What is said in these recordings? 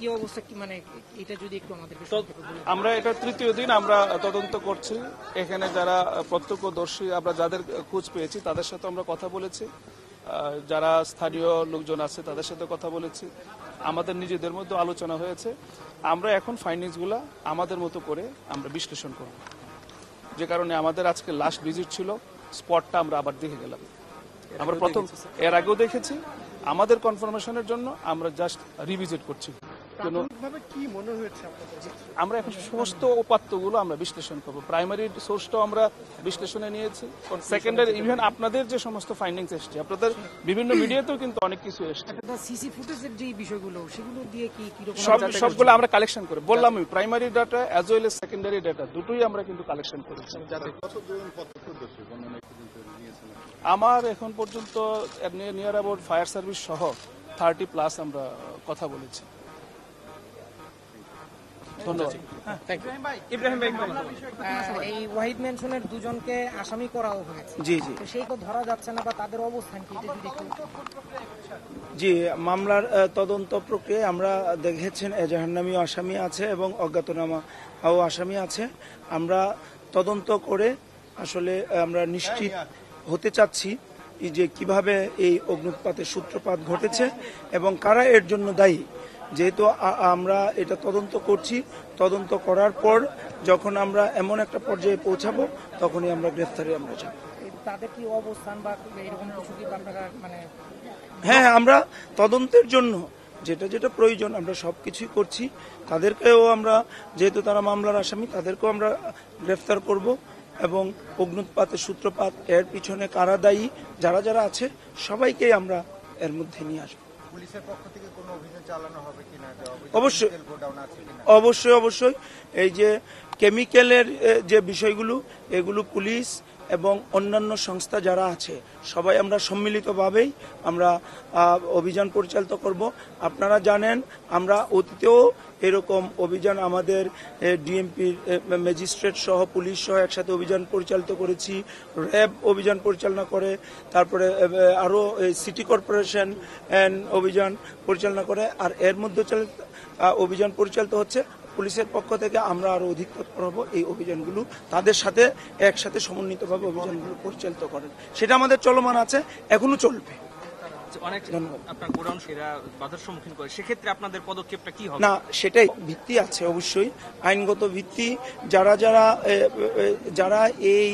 কি অবস্থা কি মানে এটা যদি একটু আমাদেরকে আমরা এটা তৃতীয় দিন আমরা তদন্ত করছি। এখানে যারা প্রত্যক্ষদর্শী আমরা যাদের খোঁজ পেয়েছি তাদের সাথে আমরা কথা বলেছি। যারা স্থানীয় লোকজন আছে তাদের সাথে কথা বলেছি। আমাদের নিজেদের মধ্যে আলোচনা হয়েছে। আমরা এখন ফাইন্ডিংসগুলো আমাদের মতো করে আমরা বিশ্লেষণ করব। যে কারণে আমাদের আজকে লাস্ট ভিজিট ছিল স্পটটা আমরা আবার দেখে গেলাম। আমরা প্রথম এর আগেও দেখেছি। আমাদের কনফার্মেশনের জন্য আমরা জাস্ট রিভিজিট করছি। কি মনে হয়েছে আমরা এখন সমস্ত উপাত্তগুলো আমরা বিশ্লেষণ করব। প্রাইমারি সোর্সটাও আমরা বিশ্লেষণে নিয়েছি। সেকেন্ডারি ইভেন আপনাদের যে সমস্ত ফাইন্ডিংস এসছে আপনাদের বিভিন্ন মিডিয়াতেও কিন্তু অনেক কিছু এসছে। সিসি ফুটেজের যে বিষয়গুলো সেগুলো দিয়ে কি সব সবগুলো আমরা কালেকশন করে। বললাম primary data as well as secondary data দুটোই আমরা কিন্তু কালেকশন করেছি। আমার এখন পর্যন্ত নিয়ার অ্যাবাউট ফায়ার সার্ভিস সহ থার্টি প্লাস আমরা কথা বলেছি। ধন্যবাদ। ইব্রাহিম ভাই এই ওয়াহিদ মেনশনের দুজনকে আসামি করাও হয়েছে। জি জি। তো সেই তো ধরা যাচ্ছে না বা তাদের অবস্থান কি জি মামলার তদন্ত প্রক্রিয়ায় আমরা দেখেছেন এজাহান্নামী আসামি আছে এবং অজ্ঞাতনামা ও আসামি আছে। আমরা তদন্ত করে আসলে আমরা নিশ্চিত হতে চাচ্ছি যে কীভাবে এই অগ্নুৎপাতের সূত্রপাত ঘটেছে এবং কারা এর জন্য দায়ী। যেহেতু আমরা এটা তদন্ত করছি তদন্ত করার পর যখন আমরা এমন একটা পর্যায়ে পৌঁছাবো তখনই আমরা গ্রেফতারে আমরা যাব। তাদের কি অবস্থান বা এরকম কিছু কি আপনারা মানে হ্যাঁ আমরা তদন্তের জন্য যেটা যেটা প্রয়োজন আমরা সব কিছুই করছি। তাদেরকেও আমরা যেহেতু তারা মামলার আসামি তাদেরকেও আমরা গ্রেফতার করব এবং অগ্নুৎপাতের সূত্রপাত এর পিছনে কারা দায়ী যারা যারা আছে সবাইকেই আমরা এর মধ্যে নিয়ে আসব। পুলিশের পক্ষ থেকে কোনো অভিযান চালানো হবে কিনা? অবশ্যই। অবশ্যই অবশ্যই। এই যে কেমিক্যালের যে বিষয়গুলো এগুলো পুলিশ এবং অন্যান্য সংস্থা যারা আছে, সবাই আমরা সম্মিলিতভাবেই আমরা অভিযান পরিচালিত করব। আপনারা জানেন, আমরা অতীতেও এরকম অভিযান আমাদের ডিএমপির ম্যাজিস্ট্রেট সহ, পুলিশ সহ একসাথে অভিযান পরিচালিত করেছি। র্যাব অভিযান পরিচালনা করে, তারপরে আরও সিটি কর্পোরেশন অভিযান পরিচালনা করে। আর এর মধ্যে অভিযান পরিচালিত হচ্ছে পুলিশের পক্ষ থেকে আমরা আরও অধিক তৎপর হব। এই অভিযানগুলো তাদের সাথে একসাথে সমন্বিতভাবে অভিযানগুলো পরিচালিত করেন। সেটা আমাদের চলমান আছে এখনও চলবে। অনেক ধন্যবাদ। আপনার গোডাউন সেরা বাধার সম্মুখীন করে। সেক্ষেত্রে আপনাদের পদক্ষেপটা কি হবে? না সেটাই ভিত্তি আছে অবশ্যই। আইনগত ভিত্তি যারা যারা যারা এই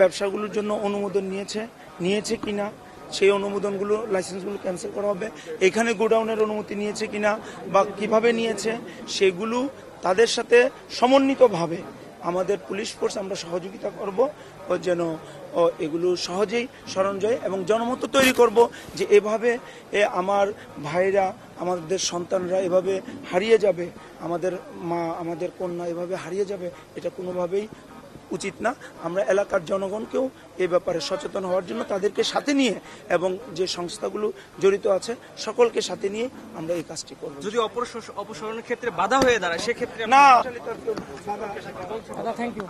ব্যবসাগুলোর জন্য অনুমোদন নিয়েছে নিয়েছে কিনা সেই অনুমোদনগুলো লাইসেন্সগুলো ক্যান্সেল করা হবে। এখানে গোডাউনের অনুমতি নিয়েছে কিনা বা কীভাবে নিয়েছে, সেগুলো তাদের সাথে সমন্বিতভাবে আমাদের পুলিশ ফোর্স আমরা সহযোগিতা করব যেন এগুলো সহজেই সরঞ্জয় এবং জনমত তৈরি করব যে এভাবে আমার ভাইরা, আমাদের সন্তানরা এভাবে হারিয়ে যাবে, আমাদের মা, আমাদের কন্যা এভাবে হারিয়ে যাবে, এটা কোনোভাবেই উচিত না। আমরা এলাকার জনগণকেও এ ব্যাপারে সচেতন হওয়ার জন্য তাদেরকে সাথে নিয়ে এবং যে সংস্থাগুলো জড়িত আছে সকলকে সাথে নিয়ে আমরা এই কাজটি করব। যদি অপসারণ- অপসারণের ক্ষেত্রে বাধা হয়ে দাঁড়ায় সেক্ষেত্রে না। Thank you